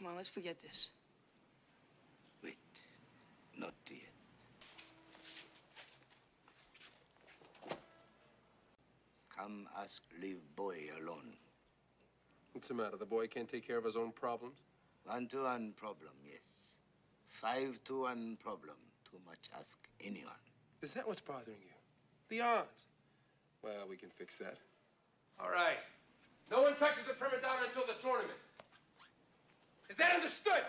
Come on, let's forget this. Wait, not yet. Come ask leave boy alone. What's the matter? The boy can't take care of his own problems? One to one problem, yes. Five to one problem. Too much ask anyone. Is that what's bothering you? The odds. Well, we can fix that. All right. No one touches the prima donna until the tournament. Is that understood?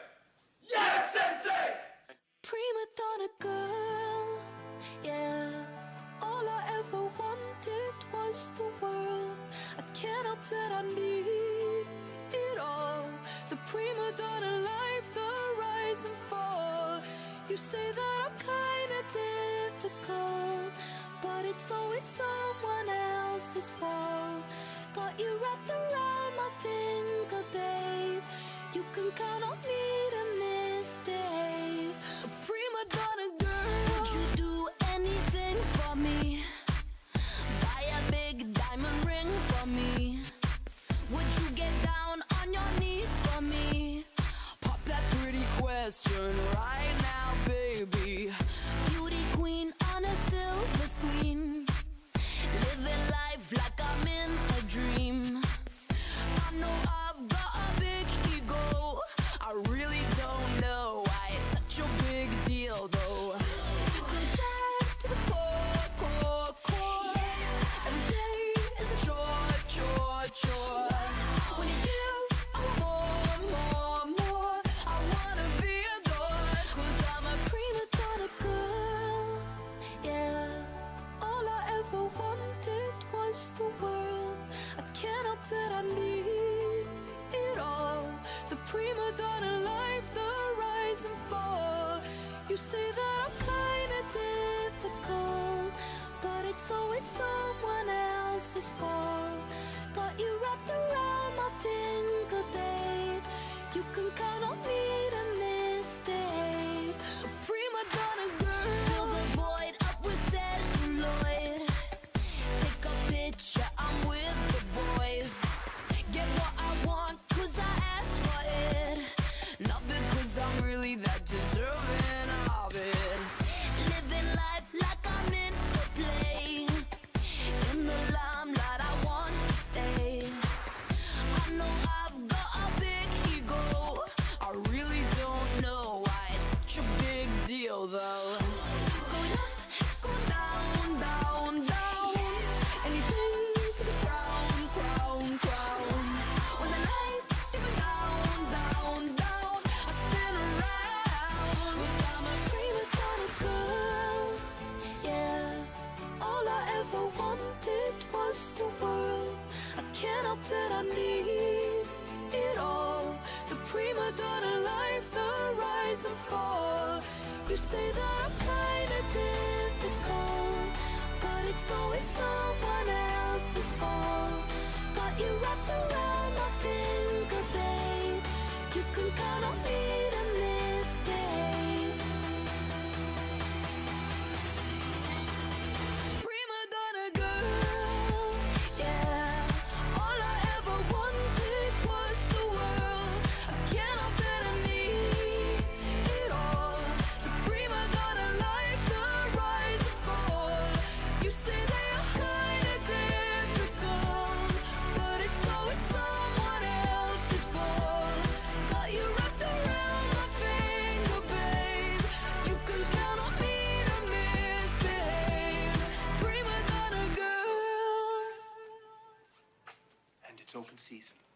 Yes, Sensei! Prima donna girl, yeah. All I ever wanted was the world. I can't help that I need it all. The prima donna life, the rise and fall. You say that I'm kinda difficult, but it's always someone else's fault. Question was the world. I can't help that I need it all. The prima donna life, the rise and fall. You say that I'm kinda difficult, but it's always someone else's fault. Ever wanted was the world. I can't help that I need it all. The prima donna life, the rise and fall. You say that I'm kinda difficult, but it's always someone else's fault. Got you wrapped around my finger, babe. You can count on me season.